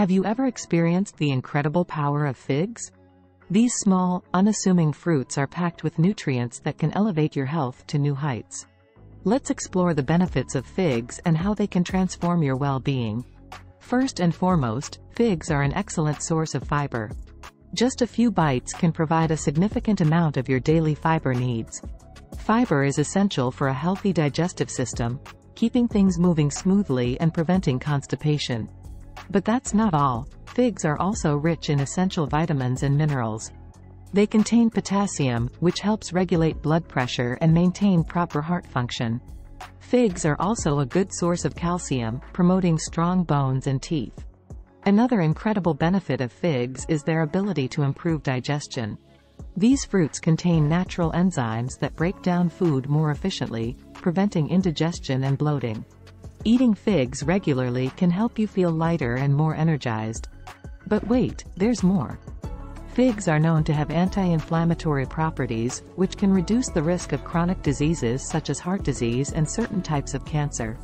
Have you ever experienced the incredible power of figs? These small, unassuming fruits are packed with nutrients that can elevate your health to new heights. Let's explore the benefits of figs and how they can transform your well-being. First and foremost, figs are an excellent source of fiber. Just a few bites can provide a significant amount of your daily fiber needs. Fiber is essential for a healthy digestive system, keeping things moving smoothly and preventing constipation. But that's not all. Figs are also rich in essential vitamins and minerals. They contain potassium, which helps regulate blood pressure and maintain proper heart function. Figs are also a good source of calcium, promoting strong bones and teeth. Another incredible benefit of figs is their ability to improve digestion. These fruits contain natural enzymes that break down food more efficiently, preventing indigestion and bloating. Eating figs regularly can help you feel lighter and more energized. But wait, there's more. Figs are known to have anti-inflammatory properties, which can reduce the risk of chronic diseases such as heart disease and certain types of cancer.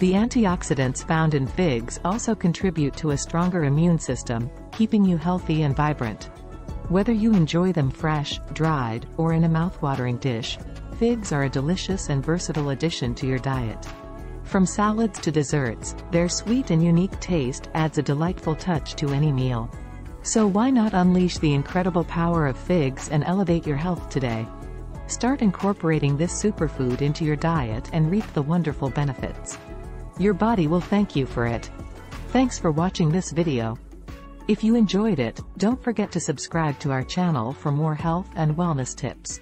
The antioxidants found in figs also contribute to a stronger immune system, keeping you healthy and vibrant. Whether you enjoy them fresh, dried, or in a mouthwatering dish, figs are a delicious and versatile addition to your diet. From salads to desserts, their sweet and unique taste adds a delightful touch to any meal. So why not unleash the incredible power of figs and elevate your health today? Start incorporating this superfood into your diet and reap the wonderful benefits. Your body will thank you for it. Thanks for watching this video. If you enjoyed it, don't forget to subscribe to our channel for more health and wellness tips.